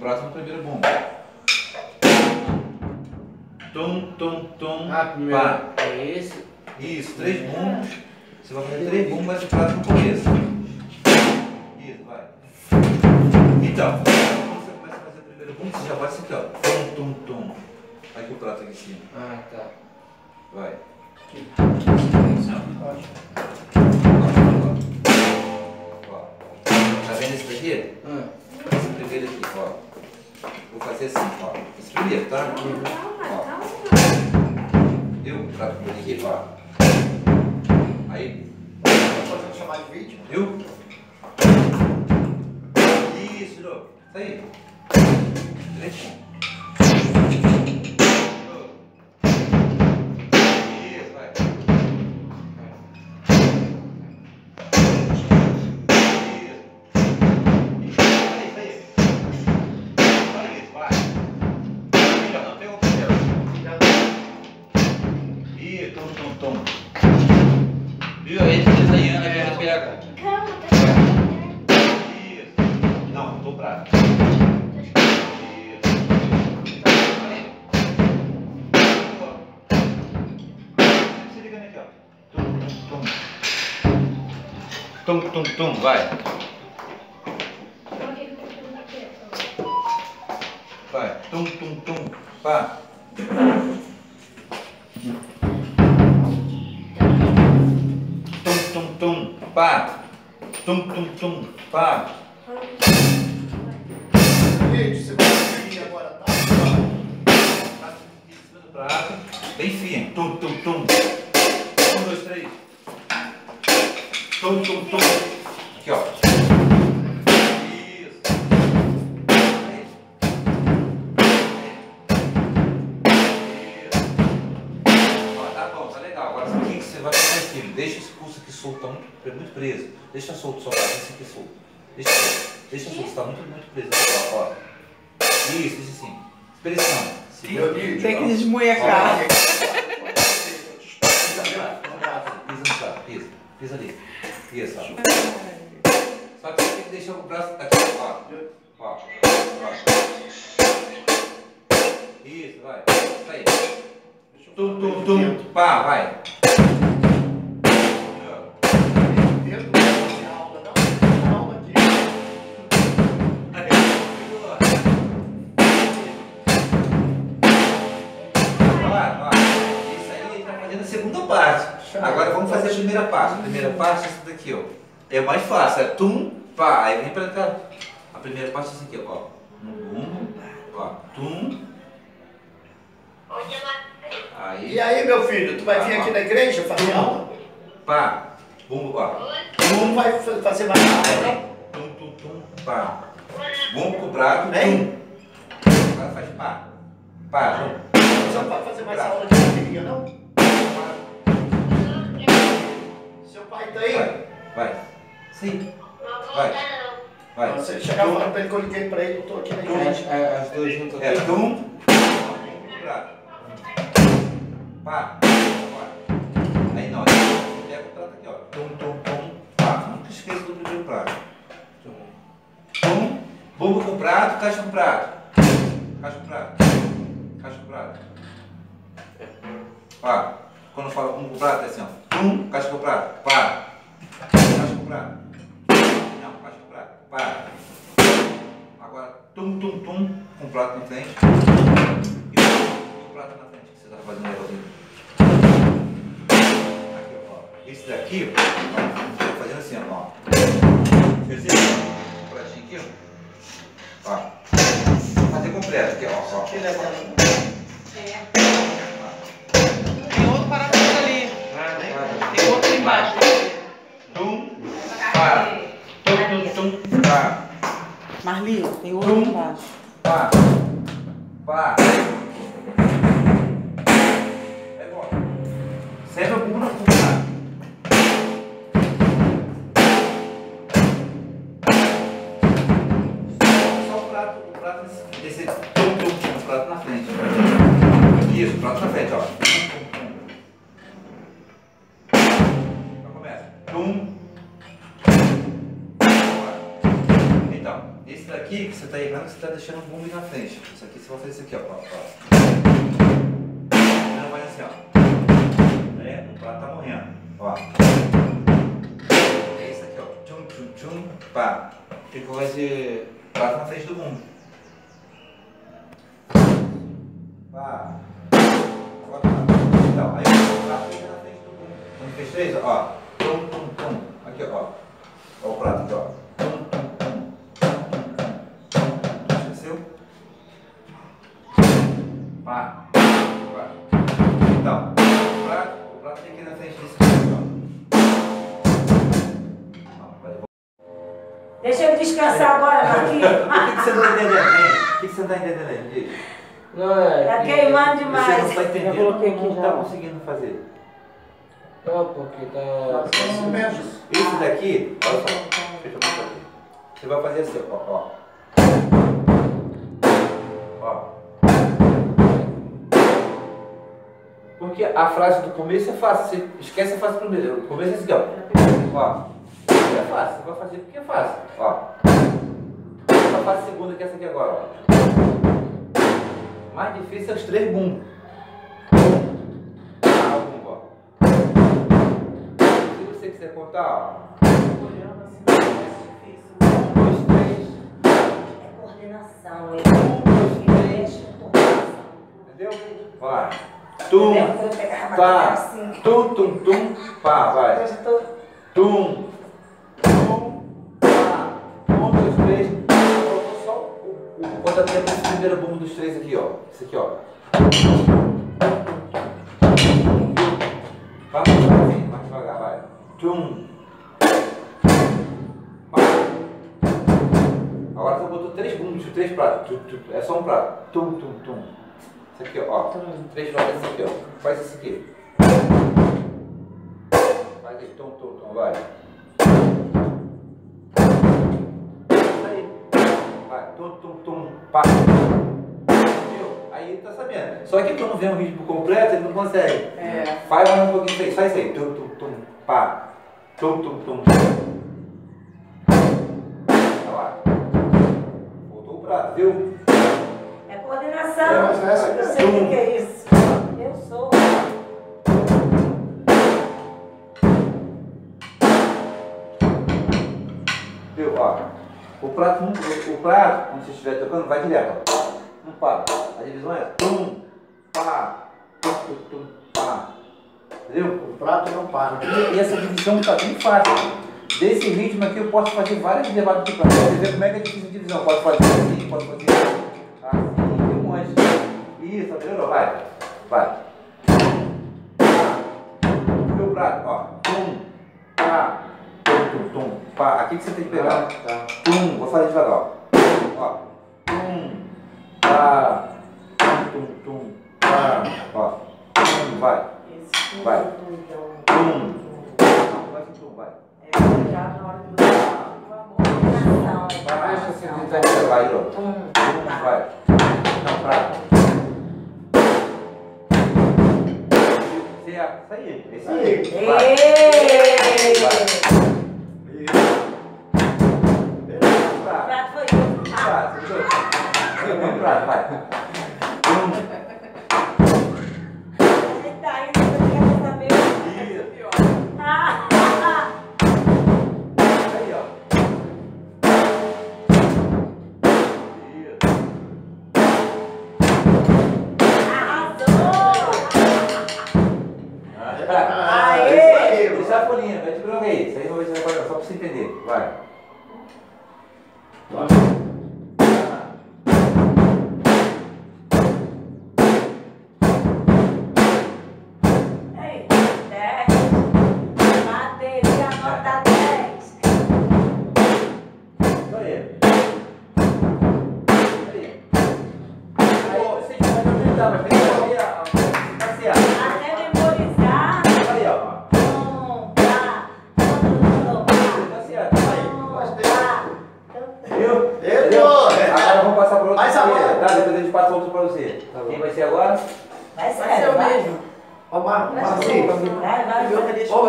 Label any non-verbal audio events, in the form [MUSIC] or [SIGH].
prato no primeiro bumbo. Tum, tum, tum, Ah, primeiro. pá. É esse? Isso, três bumbos. Você vai fazer três bumbos, mas o prato no começo. Isso, vai. Então, quando você começa a fazer o primeiro bumbo, você já vai assim aqui, ó. Tum, tum, tum. Aqui o prato aqui em cima. Ah, tá. Vai. Ó. Tá vendo esse daqui? Ah, Esse primeiro aqui, ó. Vou fazer assim, ó. Primeiro, tá? Viu? O prato por aqui, ó. Aí, Pode chamar de vídeo? viu? Isso. Isso aí. Três Boa. Se liga aqui. Tum, tum, tum. Tum, tum, tum, vai. Vai. Tum, tum, tum. Pá. Tum, tum, tum. Pá. Tum, tum, tum. Pá. Gente, você vai seguir agora, tá? Prato em cima do prato. Bem firme. Tum, tum, tum. Um, dois, três. Tum, tum, tum. Aqui, ó. Isso. Isso. Ó, tá bom, tá legal. Agora o que você vai fazer aqui? Deixa esse pulso aqui solto, tá muito, preso. Deixa solto só, esse aqui solto. Deixa solto. Deixa solto, tá muito, muito preso. Ó, ó. Isso, isso sim. Expressão. Meu vídeo. Tem que desmunhecar. Pisa pisa. Pisa ali. Isso, ó. Só que você tem que deixar o braço aqui, ó. Ó. ó. Isso, vai. Isso aí. Tum, tum, tum. Pá, vai. Segunda parte. Agora vamos fazer a primeira parte. A primeira parte é essa daqui, ó. É mais fácil, é tum, pá. Aí vem pra cá. A primeira parte é essa aqui, ó. No bumbo, ó. Tum. Aí. E aí, meu filho, tu vai vir aqui na igreja fazer aula? Pá. Bumbo, ó. Tu não vai fa- fazer mais aula, não? Tum, tum, tum, pá. Bumbo com prato, Hein? tum. Agora faz pá. Pá. Você não vai fazer mais aula de bateria, não? Seu pai tá aí? Vai, vai. Sim, vai. Vai. Você chegar falando pra ele que eu liguei pra ele, eu tô aqui na igreja. As, as, as duas juntas É, tum. Prato. Pá. Pá. Aí não, pega o prato aqui, ó. Tum, tum, tum. Pá. Nunca esqueça do primeiro prato. Tum. Tum. Bumbo com prato, caixa com prato. Caixa com prato. Caixa com prato. Pá. Quando eu falo bumbo com prato, é assim, ó. Tum, caixa com prato. Pá. Caixa com prato. Não, caixa com prato. Pá. Agora, tum, tum, tum, com o prato na frente. E o prato na frente, que você está fazendo legalzinho. Aqui, ó. Esse daqui, ó, tô fazendo assim, ó. Fez isso? O pratinho aqui, ó. Ó. Vou fazer completo aqui, ó. ó. Ele é Marli, tem outro ali embaixo. Pá. Pá. É bom. Serve a bunda com prato. Só o prato, o prato desse tum, tum, tum, o prato na frente. Isso, o prato na frente, ó. Esse daqui que você você tá errando, você tá deixando um bumbo na frente. Isso aqui você vai fazer isso aqui, ó. ó, ó. Não vai assim, ó. É, o prato tá morrendo. Ó. É isso aqui, ó. Tchum, tchum, tchum, pá. O vou fazer? Prato na frente do bumbo. Pá. Tá. Então, aí o prato fica na frente do bumbo. Quando fez três, ó. Então, o prato, o prato tem que ir na frente desse vai, Deixa eu descansar agora, Marquinhos. [LAUGHS] O que, que você não tá entendendo? O que, que você não tá entendendo. Não, é. Tá que- queimando Você demais. não tá entendendo, Já coloquei não, aqui não já. tá conseguindo fazer. Não, porque tá. Esse daqui, olha só, deixa eu mostrar aqui. Você vai fazer assim, ó, ó. Ó. Porque a frase do começo é fácil, você esquece a frase primeiro. O começo é assim, ó. Ó. É fácil, você vai fazer porque é fácil. Ó. Essa fase segunda que é essa aqui agora, ó. Mais difícil é os três bum. Ah, o bum, ó. Se você quiser contar, ó. É difícil. Um, dois, três. É coordenação. É com coordenação. Entendeu? Vai. Tum, pá. assim. Tum, tum, tum. Pá, vai. Tô... Tum. Tum. Pá. Um, dois, três. Faltou só o, o pontapé desse primeiro bumbo dos três aqui, ó. Esse aqui, ó. Vai mais devagarzinho, mais devagar, vai. Tum. Pá. Agora você botou três bumbos, três pratos. É só um prato. Tum, tum, tum. Isso aqui, ó. Três esse aqui, ó. Faz esse aqui. Faz aí. Tum, tum, tum. Vai. Isso aí. Vai. Tum, tum, tum. Pá. Viu? Aí ele tá sabendo. Só que quando vem um ritmo completo, ele não consegue. É. Faz mais um pouquinho isso aí. Só isso aí. Tum, tum, tum. Pá. Tum, tum, tum. Olha lá. Voltou o prato, viu? Essa- Eu sei o que que é isso. Eu sou. Viu? Ó, o prato, o, o prato, quando você estiver tocando, vai direto. Não para. A divisão é tum, pá, tum, tum, tum, pá. Entendeu? O prato não para. E, e essa divisão tá bem fácil. Desse ritmo aqui eu posso fazer várias levadas de prato. Você vê como é que é difícil a divisão. Pode fazer assim, pode fazer assim. Isso, melhorou. Vai. Vai. Viu o prato? Ó. Tum, pá, tum, tum, tum, pá. Aqui que você tem que pegar. Tá. Tum, vou fazer devagar, ó. Ó. Tum, pá, tum, tum, tum, pá. Ó. Tum, vai. Esse Vai. Tum. Não, vai tum, vai. É já na hora do coordenação. Vai. Deixa assim, Então, você vai, ó. Tum. Tum, vai. Não, pra. Você é isso aí. Isso aí. Vai. Mas tem que saber a. Passear. Até memorizar. Aí, ó. Um, tá. Viu? Eu Entendeu? Agora vamos passar para outro. Você, agora. Tá? Depois a gente passa outro para você. Tá. Quem vai ser agora? Vai ser, Vai ser o vai. mesmo. Ô, Mar- Vai, vai, Ô.